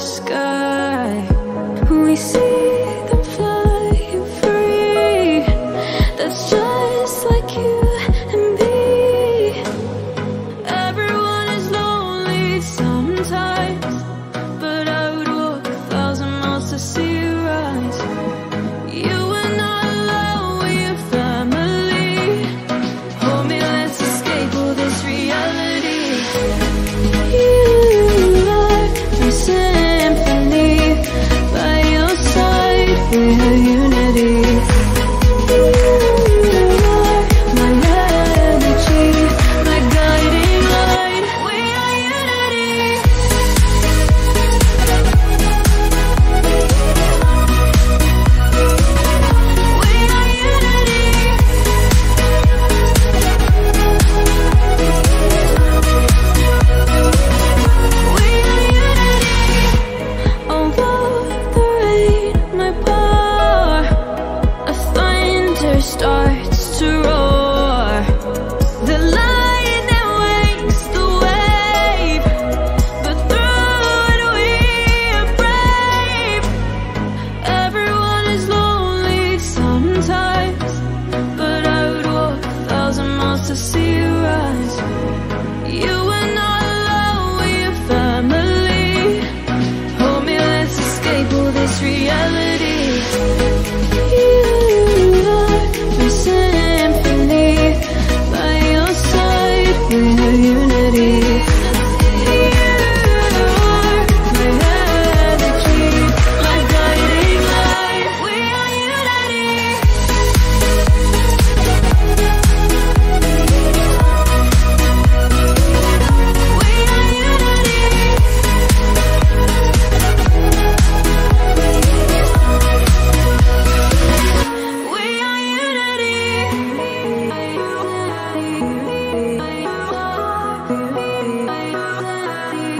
sky.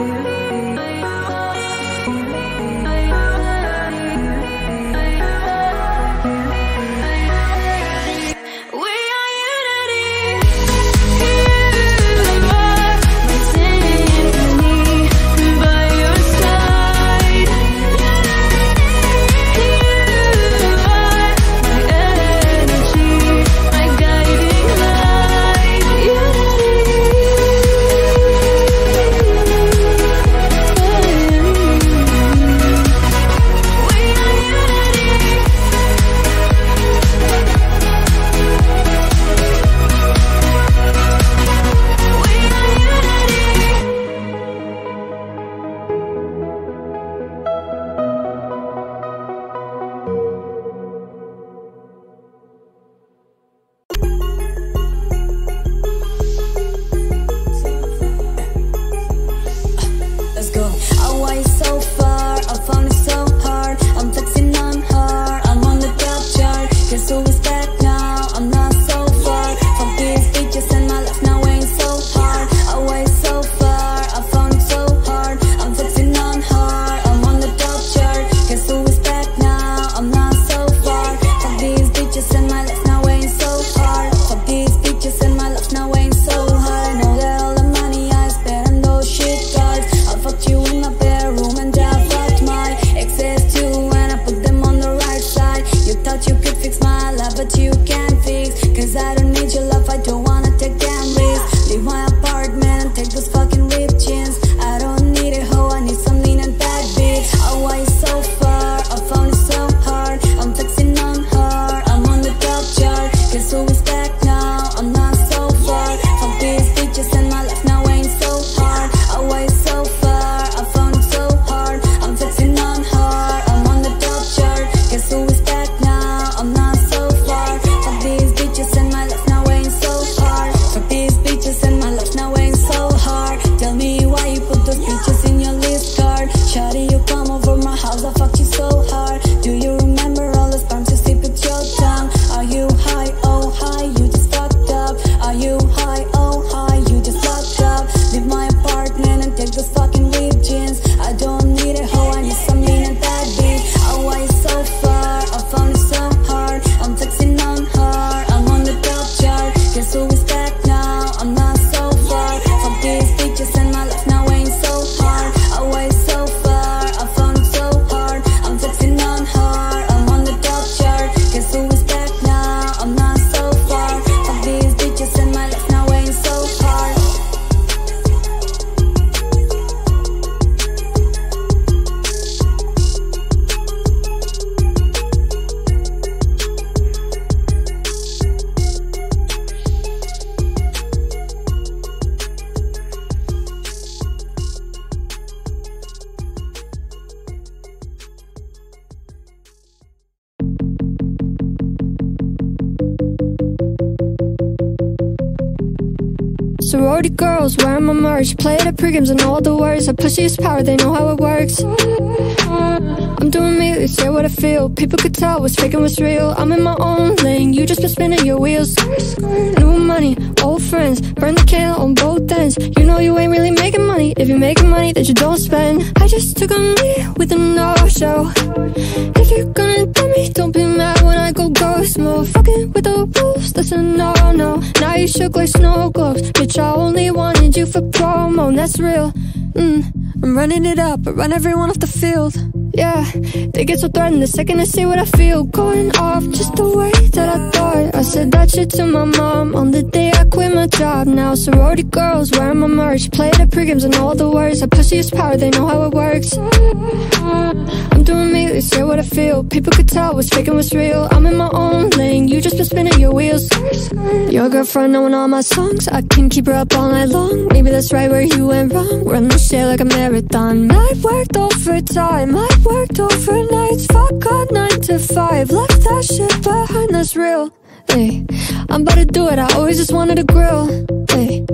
here. Sorority girls wearing my merch Play the pre-games and all the words A pussy is power, they know how it works. I'm doing me, they say what I feel. People could tell what's fake and what's real. I'm in my own lane, you just been spinning your wheels. New money, old friends Burn the candle on both ends You know you ain't really making money. If you're making money that you don't spend. I just took a me with a no-show If you're gonna tell me, don't be mad when I go ghost mode. Fucking with the rules, that's a no-no. Now you shook like snow globes Bitch, I only wanted you for promo, and that's real. Mm, I'm running it up, I run everyone off the field. Yeah, they get so threatened the second they see what I feel. Going off just the way that I I said that shit to my mom. On the day I quit my job Now sorority girls wearing my merch. Play the pre-games and all the words. A pussy is power, they know how it works. I'm doing me, they say what I feel. People could tell what's fake and what's real. I'm in my own lane, you just been spinning your wheels. Your girlfriend knowing all my songs I can keep her up all night long. Maybe that's right where you went wrong. Run the shit like a marathon. I worked overtime, I worked overnights. Fuck on 9 to 5 Left that shit behind, that's real Hey, I'm about to do it, I always just wanted a grill. Hey